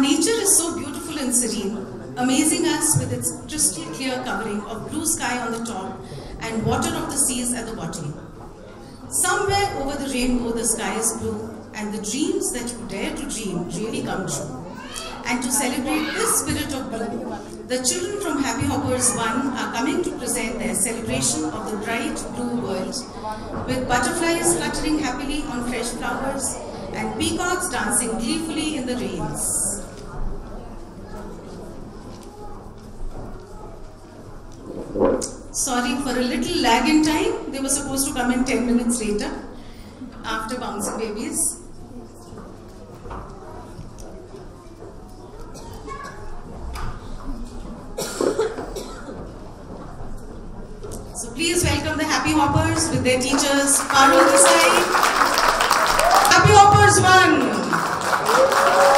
Nature is so beautiful and serene, amazing us with its crystal clear covering of blue sky on the top and water of the seas at the bottom. Somewhere over the rainbow the sky is blue and the dreams that you dare to dream really come true. And to celebrate this spirit of blue, the children from Happy Hoppers 1 are coming to present their celebration of the bright blue world with butterflies fluttering happily on fresh flowers and peacocks dancing gleefully in the rains. Sorry for a little lag in time. They were supposed to come in 10 minutes later after bouncing babies. So please welcome the Happy Hoppers with their teachers, Paru Desai. Happy Hoppers 1!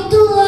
itu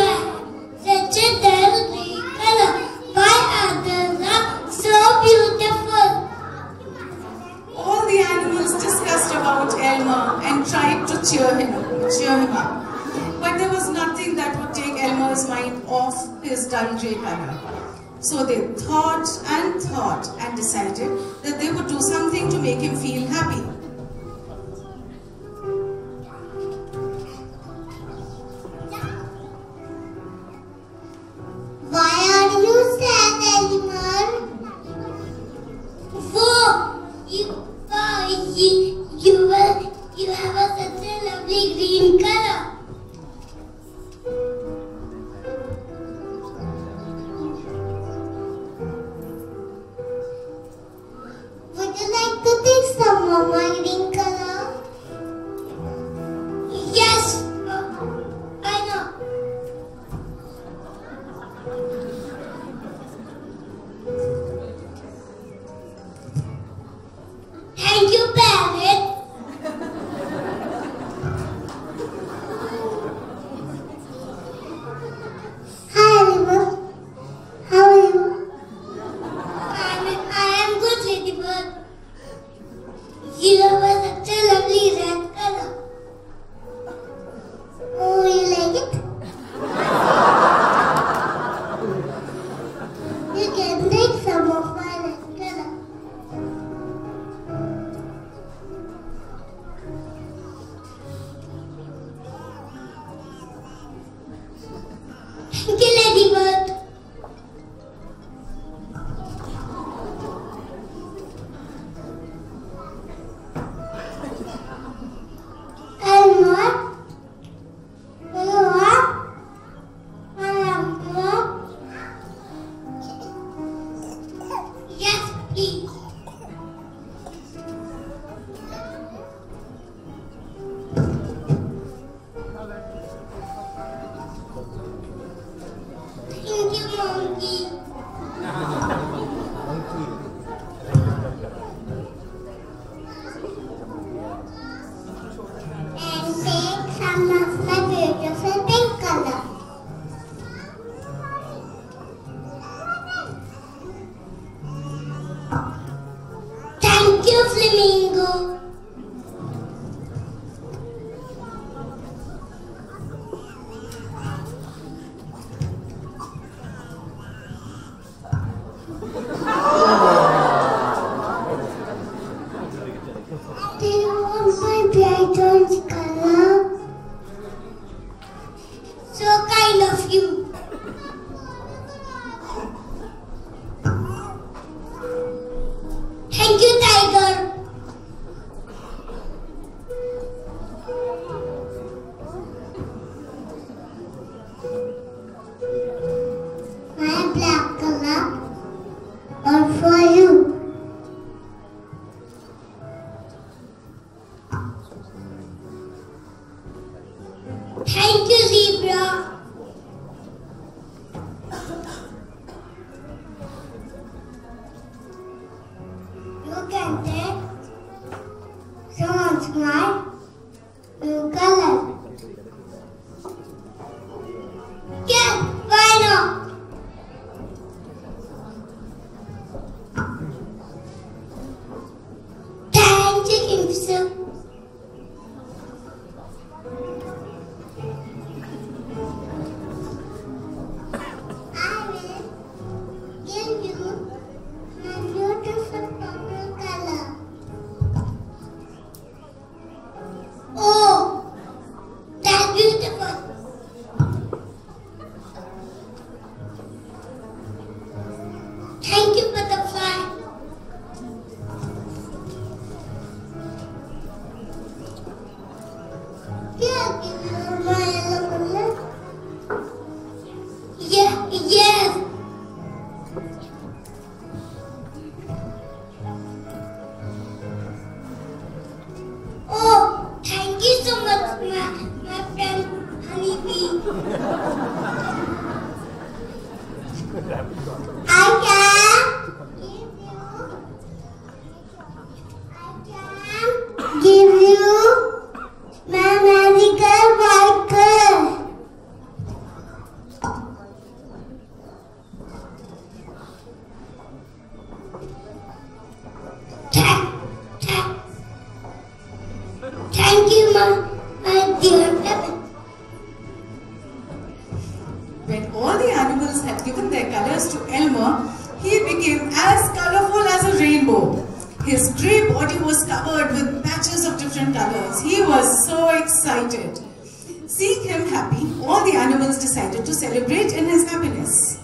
and colors. He was so excited. Seeing him happy, all the animals decided to celebrate in his happiness.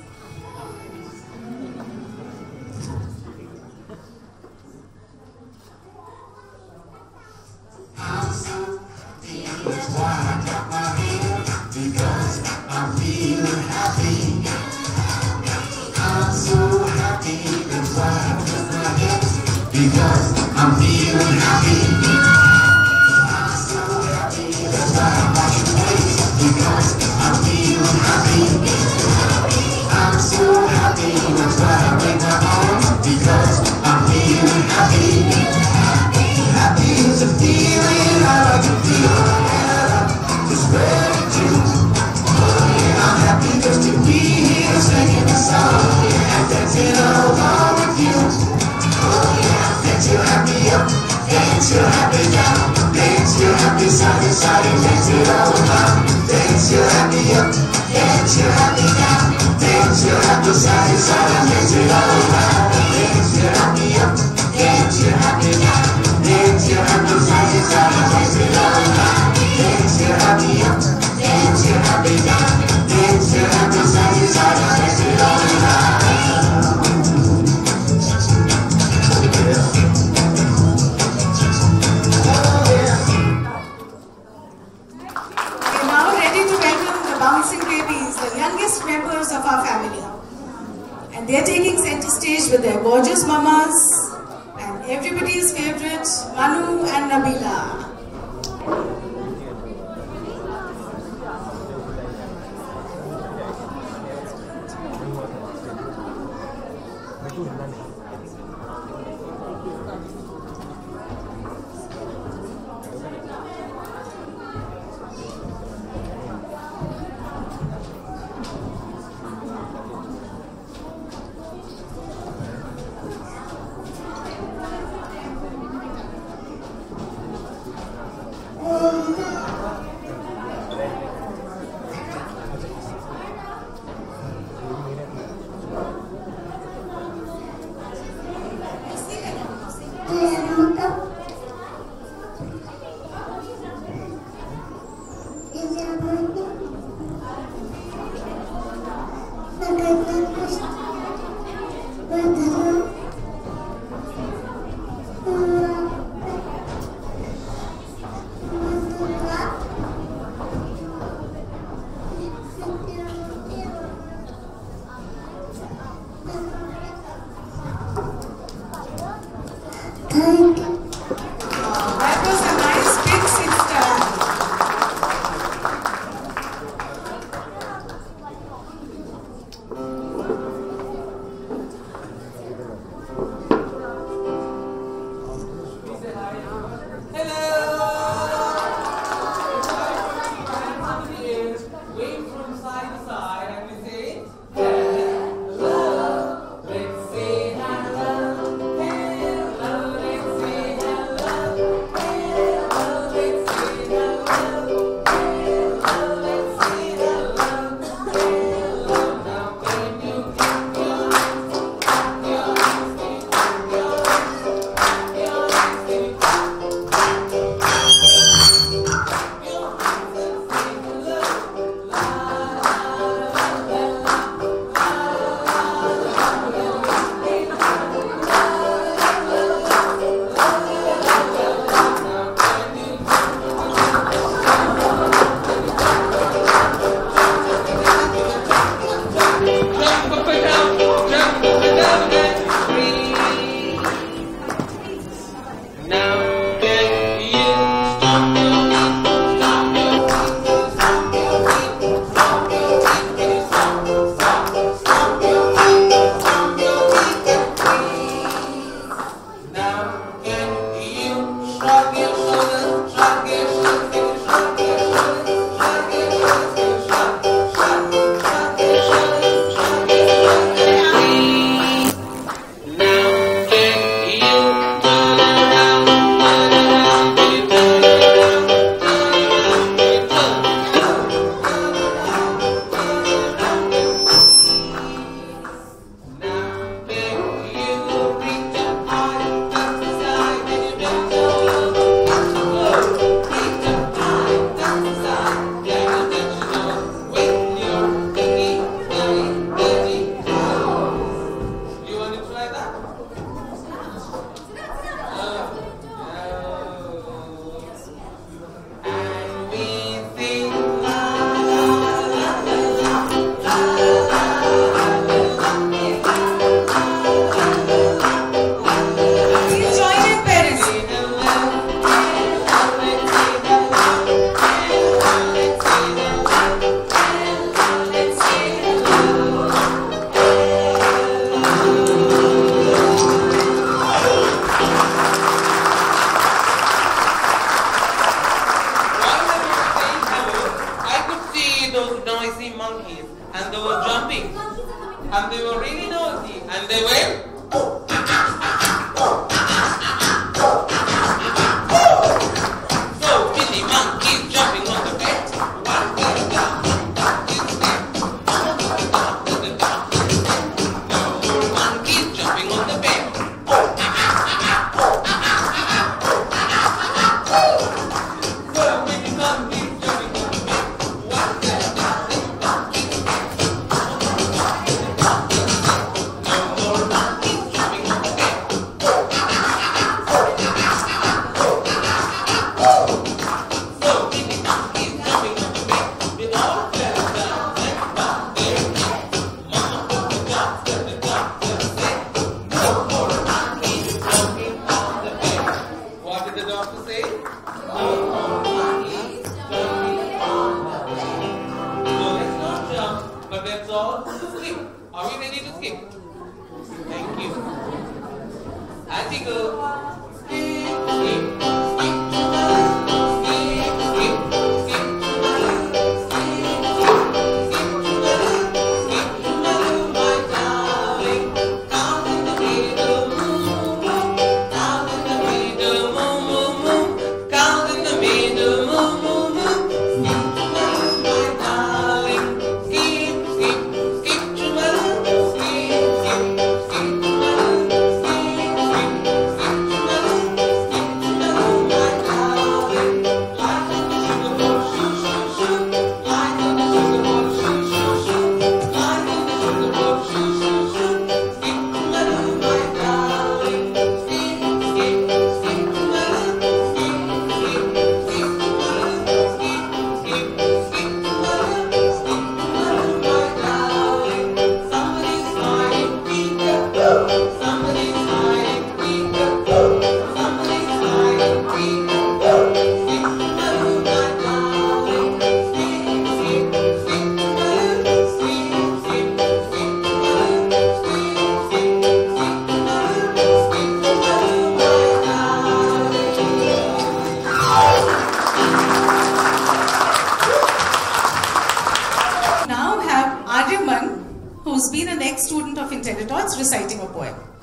Intellidots, reciting a poem.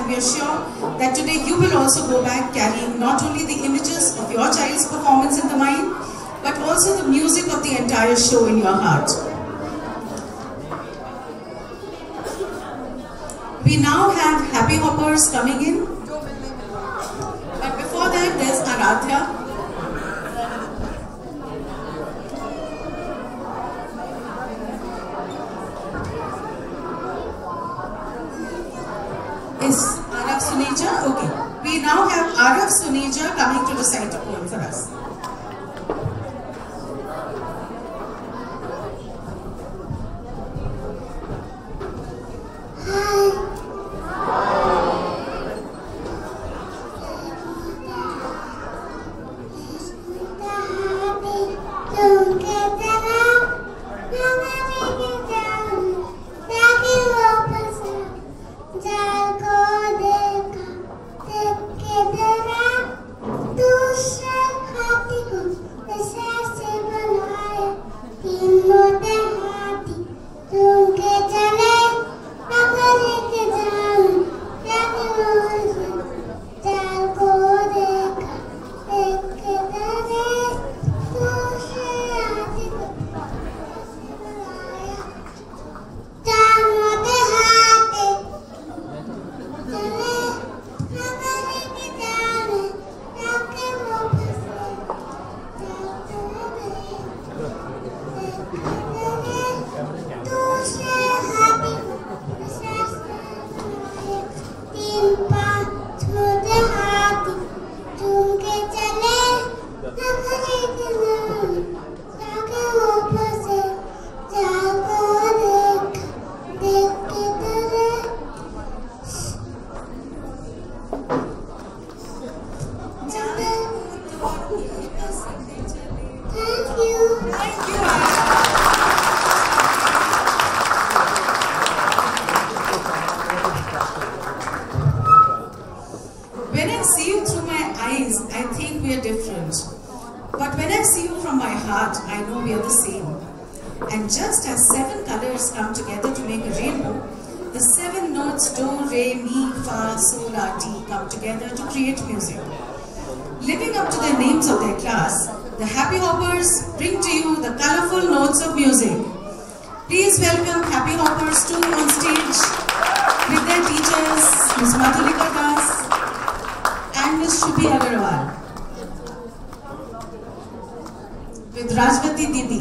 and we are sure that today you will also go back carrying not only the images of your child's performance in the mind, but also the music of the entire show in your heart. We now have Happy Hoppers coming in. But before that, there's Aradhya Ms. Madhulika Das, and Ms. Shubhi Agarwal. With Rajvati Didi.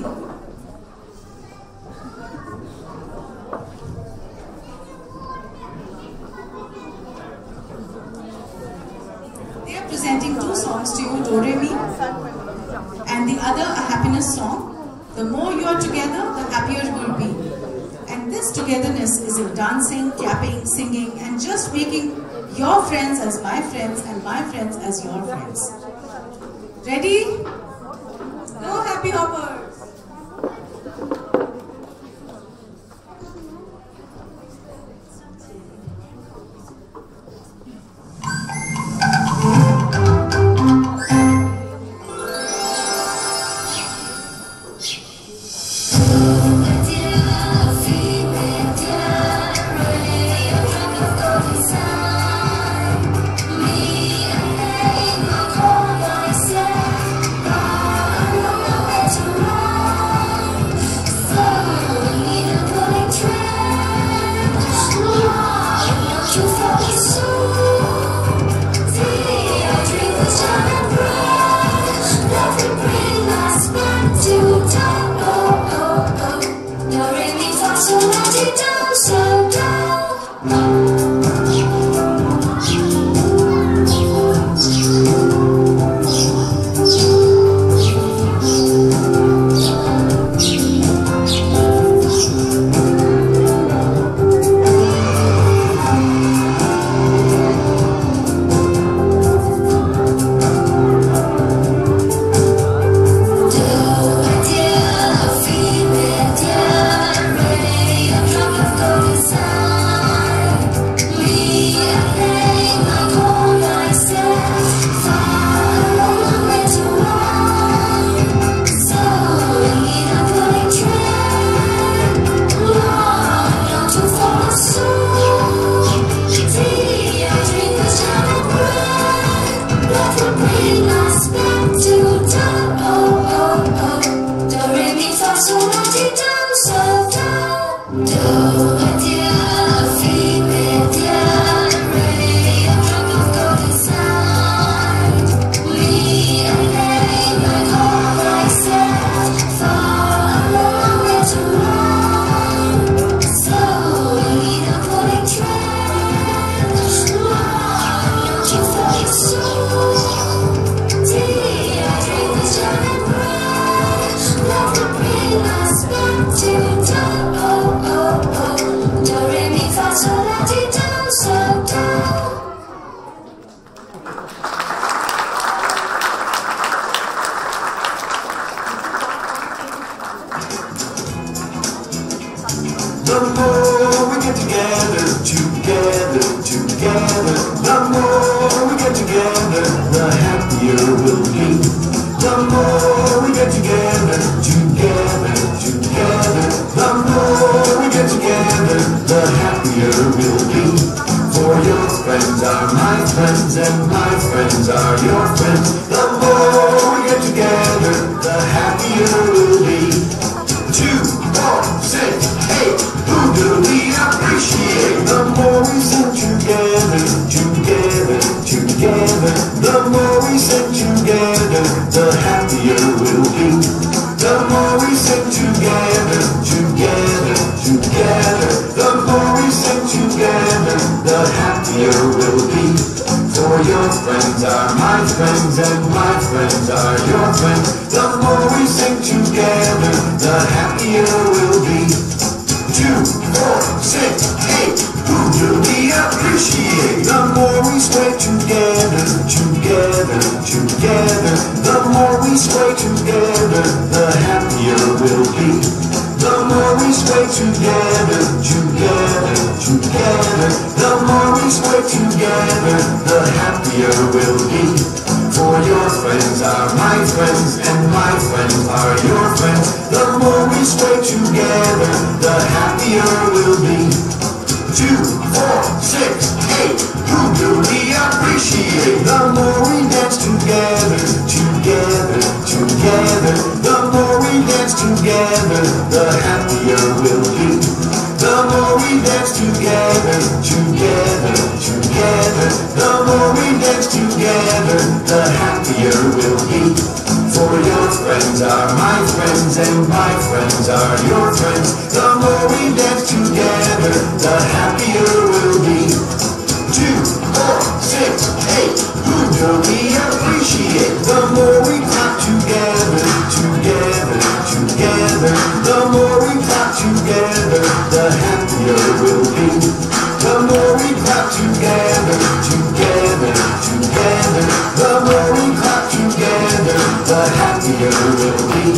together, together, together. The more we clap together, the happier we'll be.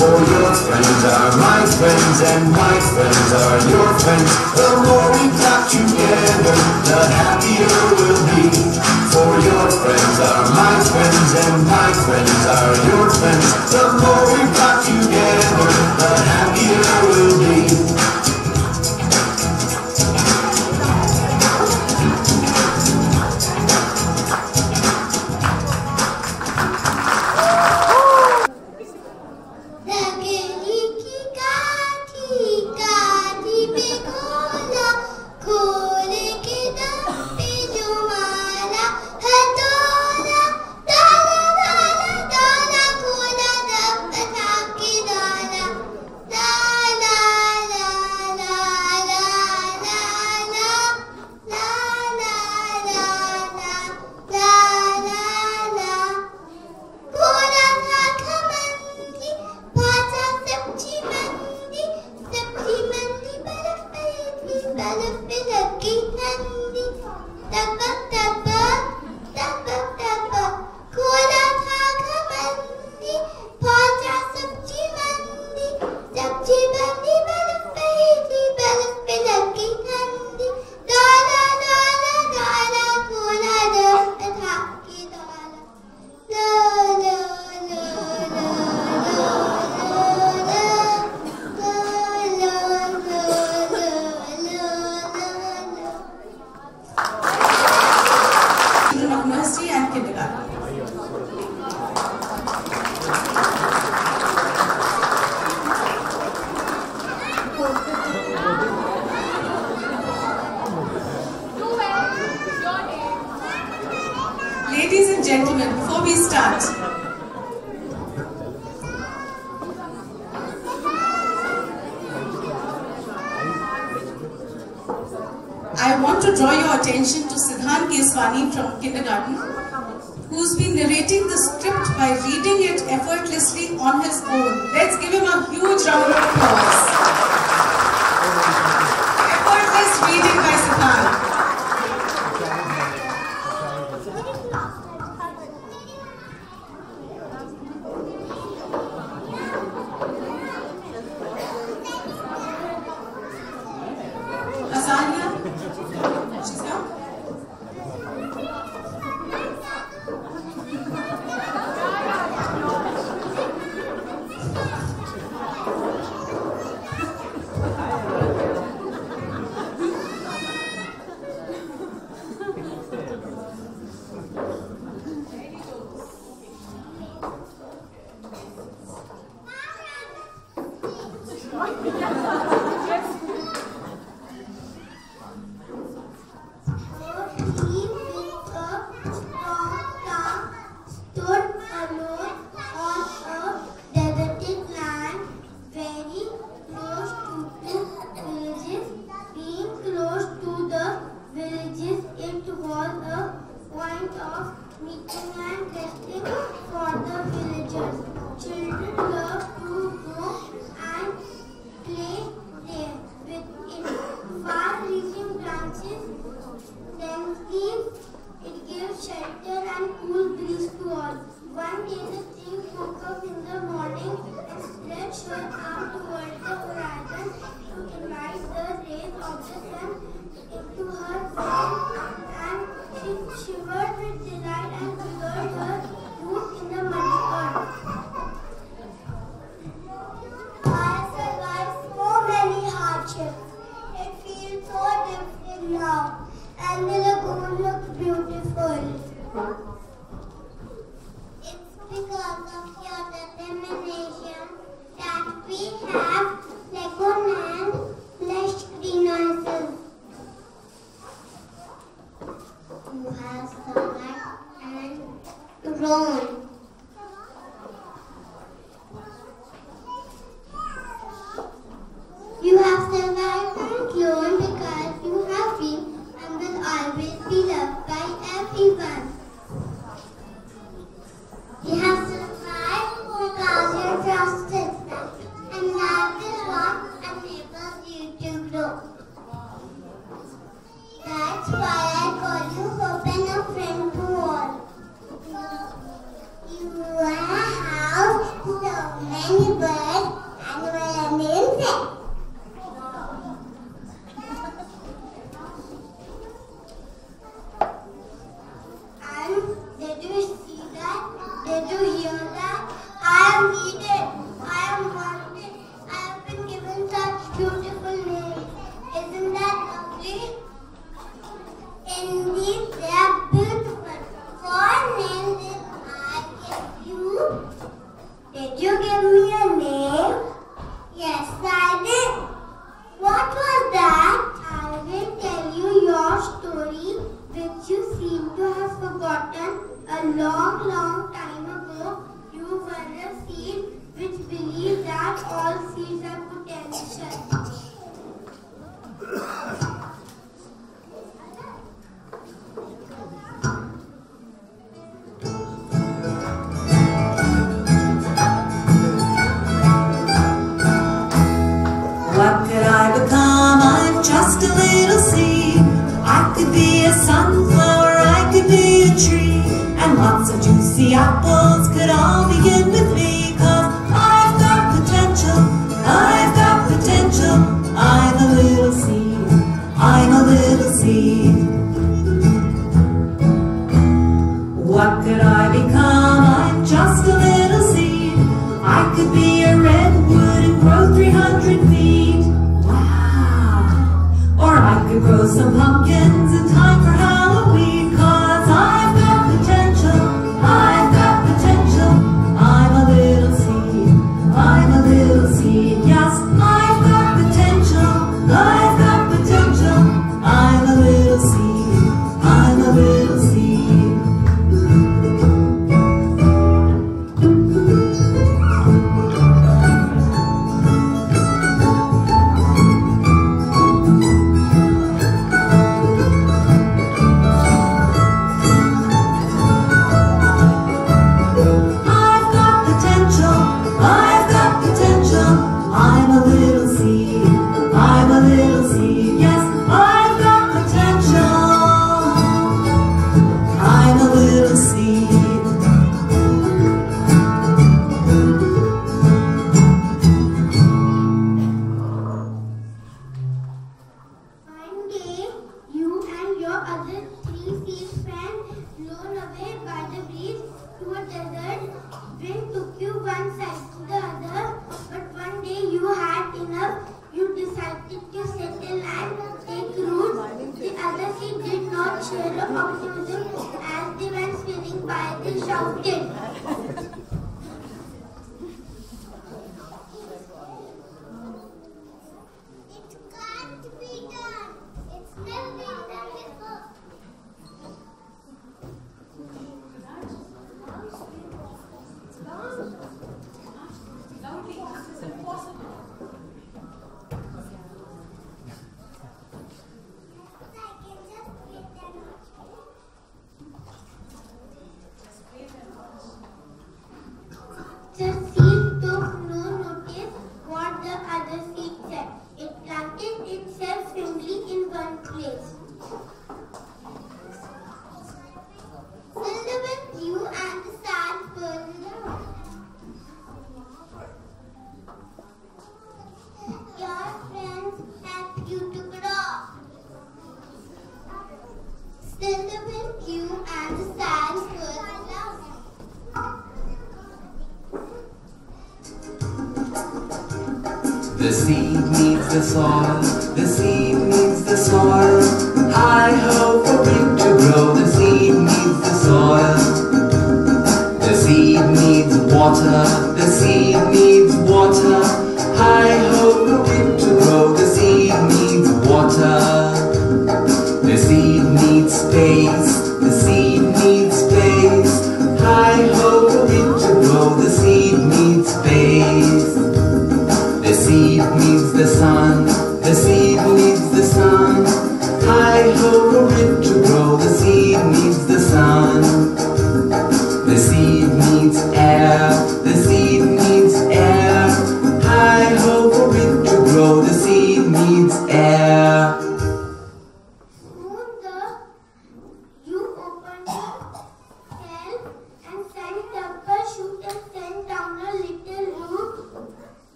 For your friends are my friends, and my friends are your friends. The more we clap together, the happier we'll be. For your friends are my friends, and my friends are your friends. The more we clap together, the happier. the songs.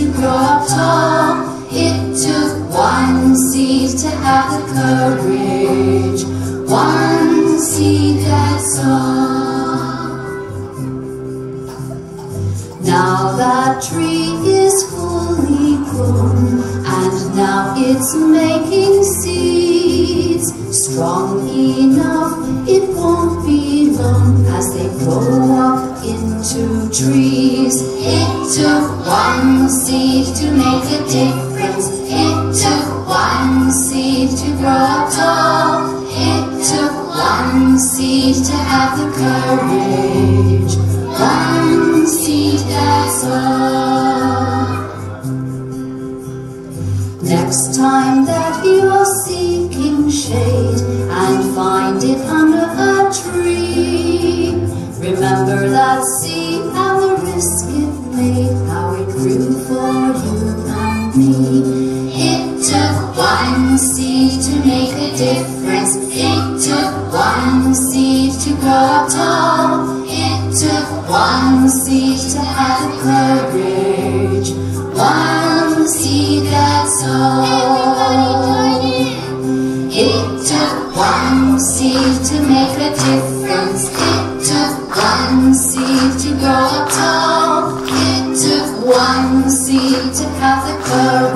to grow up tall. It took one seed to have the courage. One seed, that's all. Now that tree is fully grown, and now it's making seeds. Strong enough, it won't be long as they grow up into trees took one seed to make a difference. It took one seed to grow up tall. It took one seed to have the courage. One seed, that's all. Next time that you are seeking shade and find it under a tree, remember that up tall. It took one seed to have courage. One seed, that's all. It took one seed to make a difference. It took one seed to grow up tall. It took one seed to have the courage.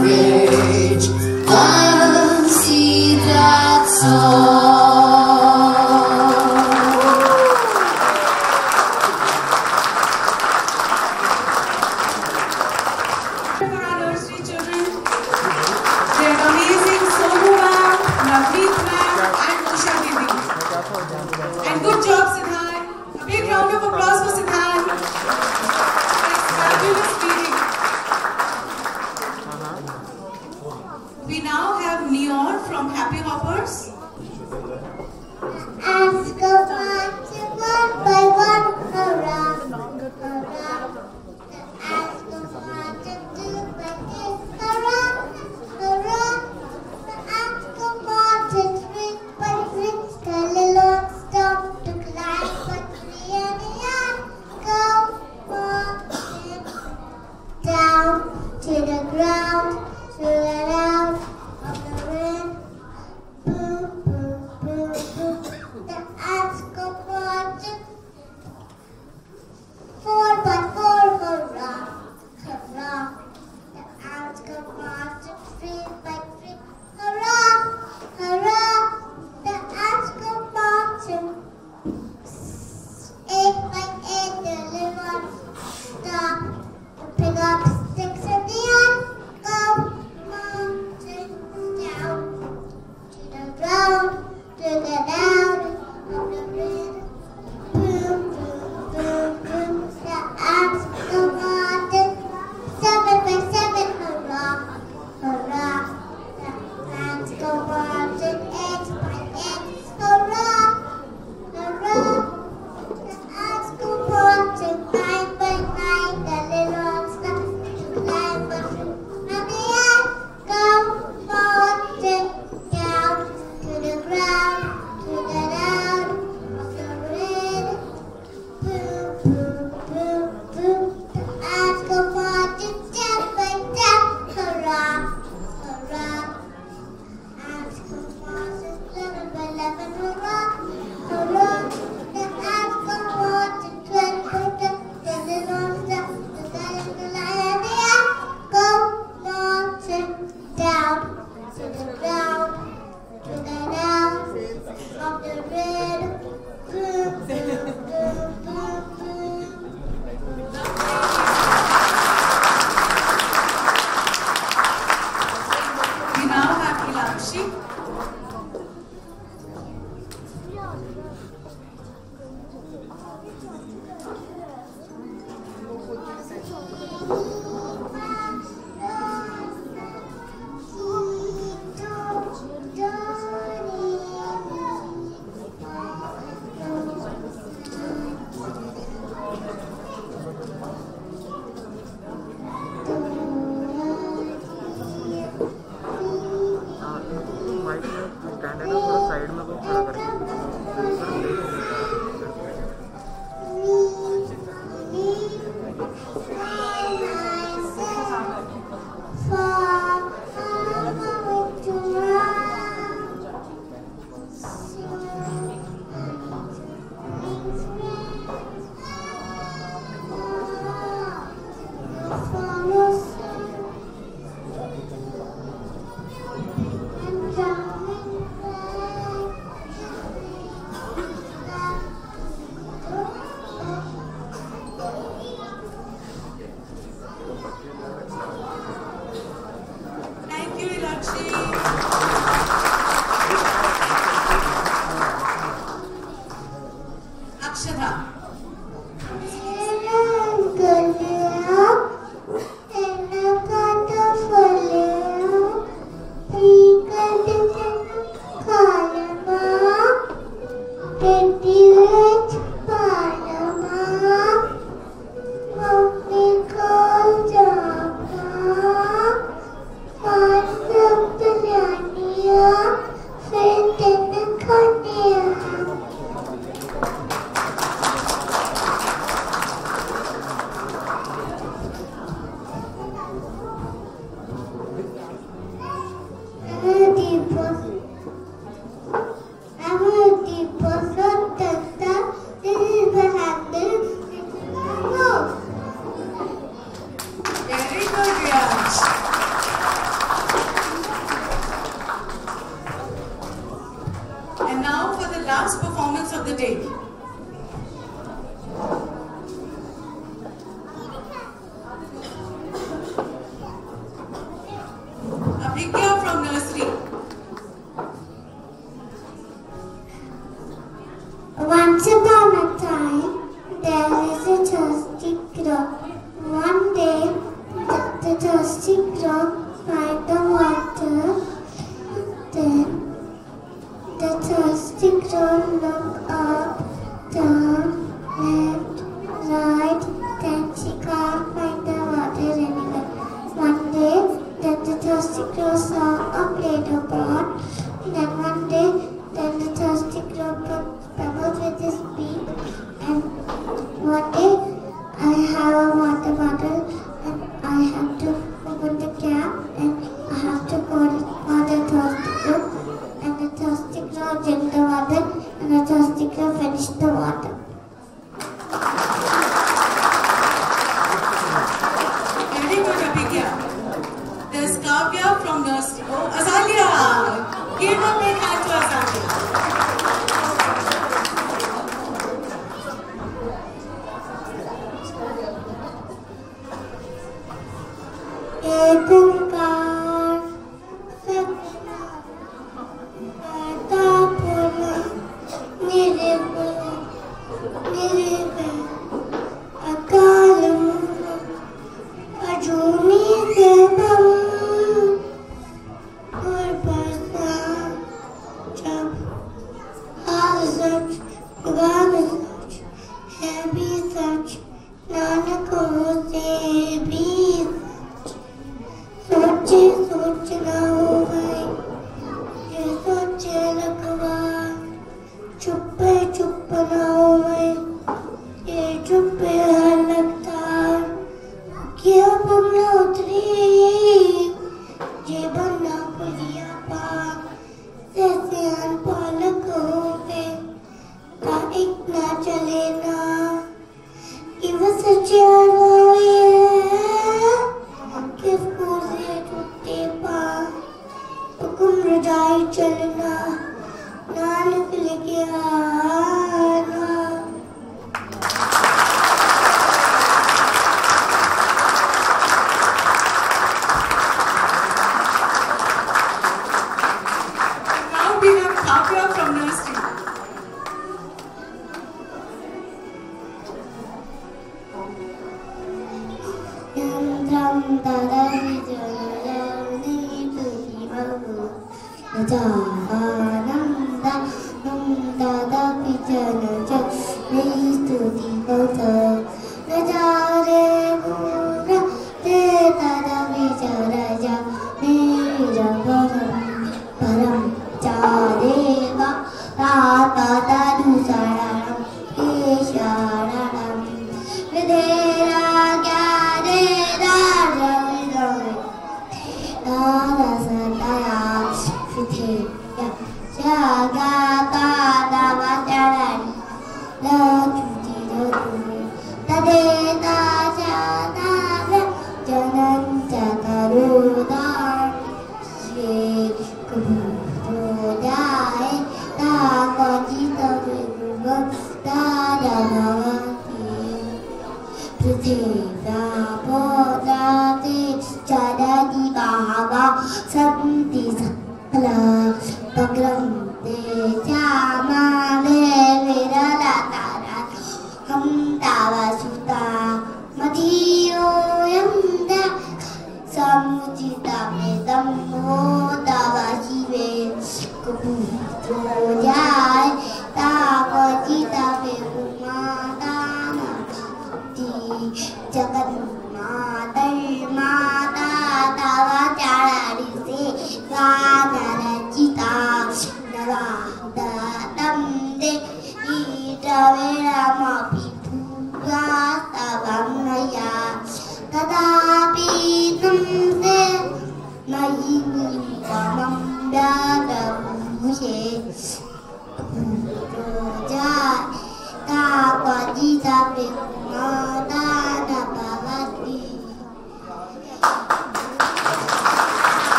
Thank you.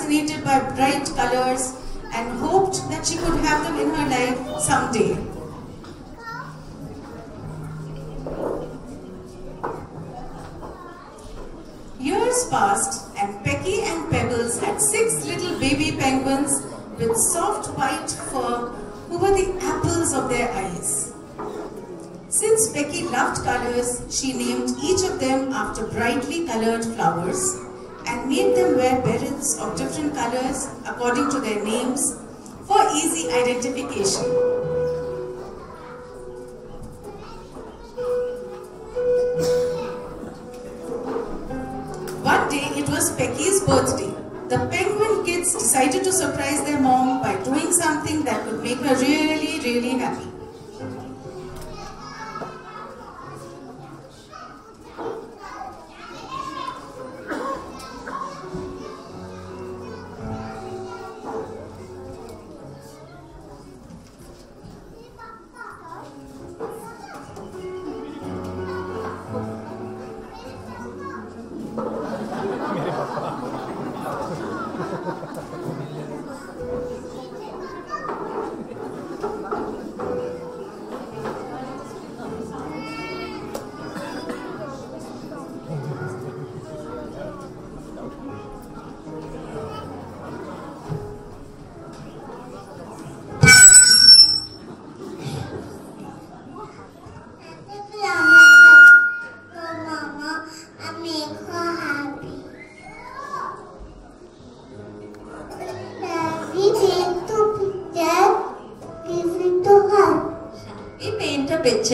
Fascinated by bright colors and hoped that she could have them in her life someday. Years passed and Becky and Pebbles had six little baby penguins with soft white fur who were the apples of their eyes. Since Becky loved colors, she named each of them after brightly colored flowers and made them wear berets of different colors according to their names for easy identification. One day it was Becky's birthday. The penguin kids decided to surprise their mom by doing something that would make her really, really happy.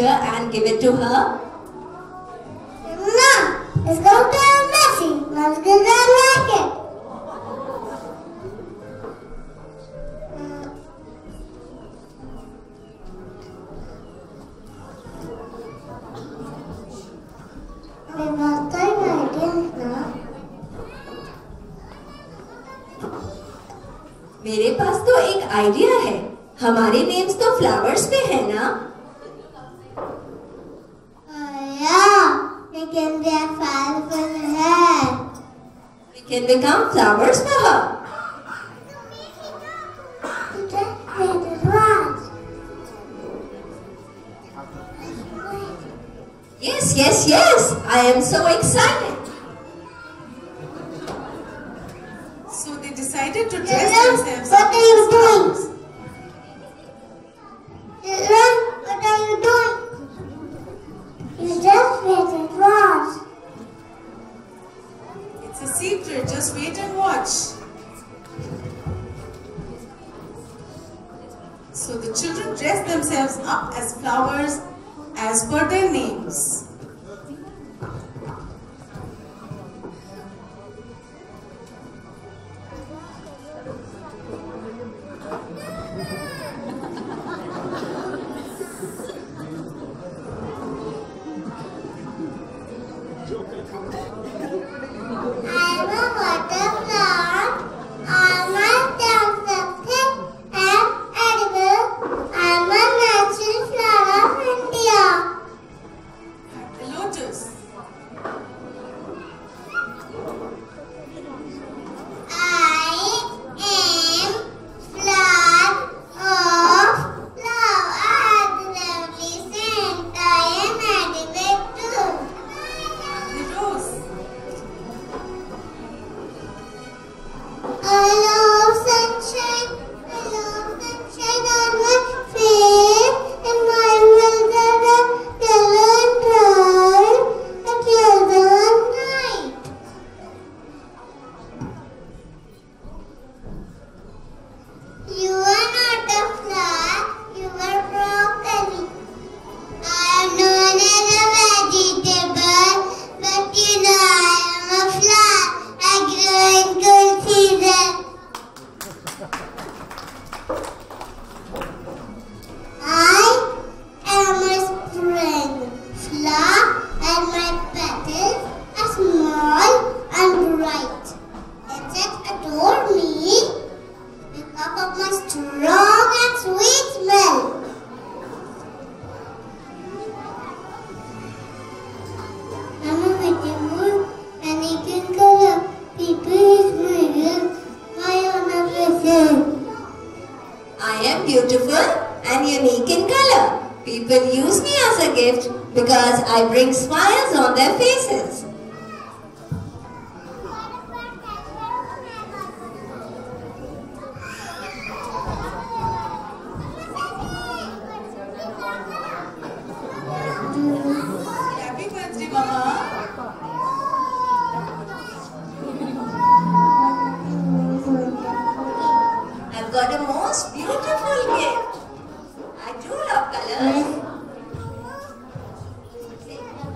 And give it to her. So they decided to dress themselves what are you doing?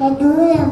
我读呀。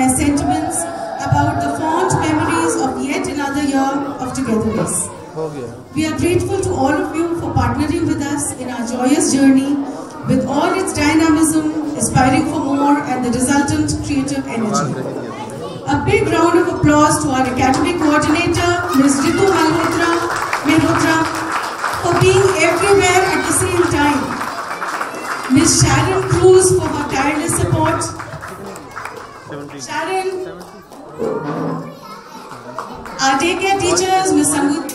My sentiments about the fond memories of yet another year of togetherness. We are grateful to all of you for partnering with us in our joyous journey with all its dynamism, aspiring for more, and the resultant creative energy. A big round of applause to our academic coordinator, Ms. Ritu Malhotra, Mehrotra, for being everywhere at the same time. Ms. Sharon Cruz for her tireless support. Sharon. Our daycare teachers, Ms.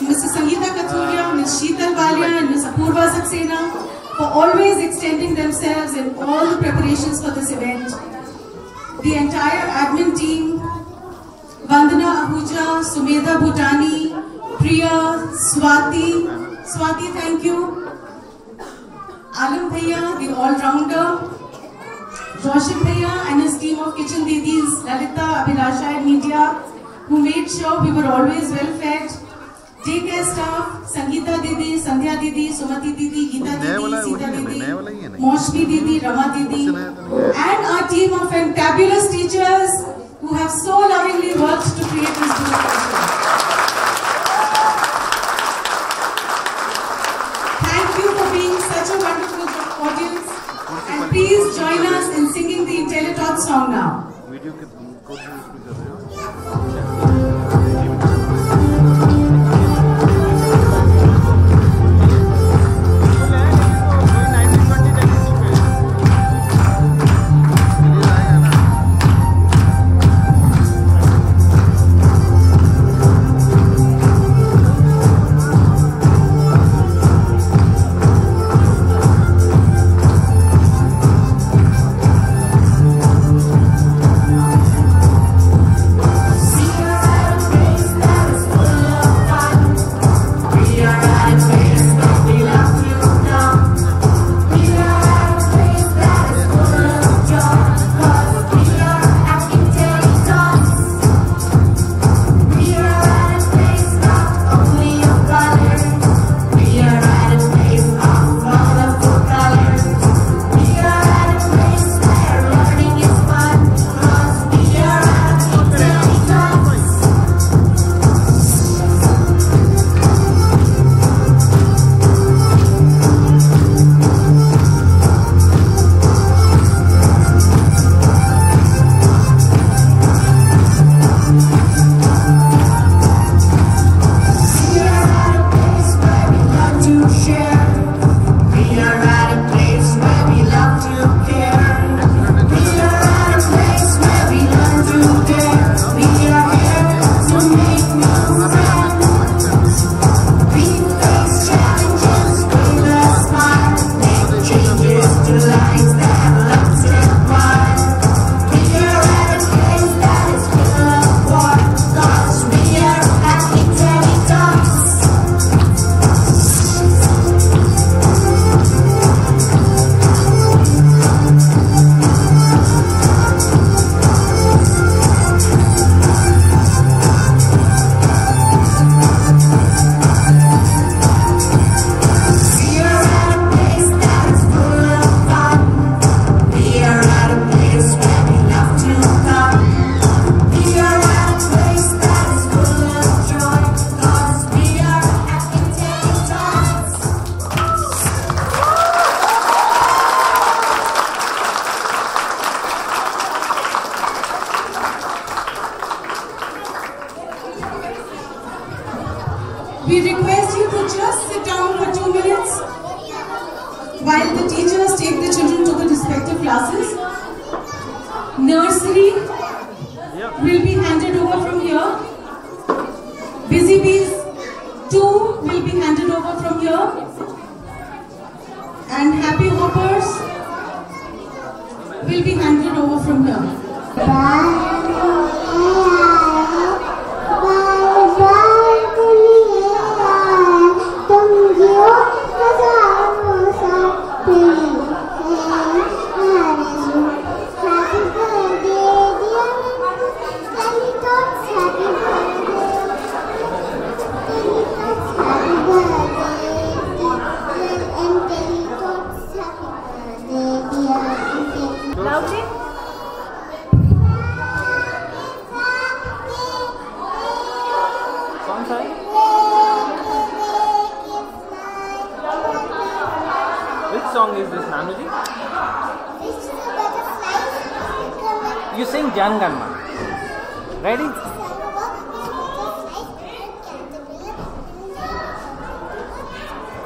Mrs. Sangeeta Kathuria, Ms. Sheetal Walia, and Ms. Apurva Saxena, for always extending themselves in all the preparations for this event. The entire admin team, Vandana Ahuja, Sumedha Bhutani, Priya, Swati. Swati, thank you. Alam Bhaiya, the all-rounder. Roshan Bhaiya and his team of kitchen didis, Lalita, Abhilasha and media, who made sure we were always well fed. Daycare staff, Sangeeta Didi, Sandhya Didi, Sumati Didi, Geeta Didi, Sita Didi, Moshni Didi, Rama Didi, and our team of fantabulous teachers who have so lovingly worked to create this beautiful show. Join us in singing the IntelliTalk song now.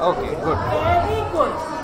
Okay, good. Very good.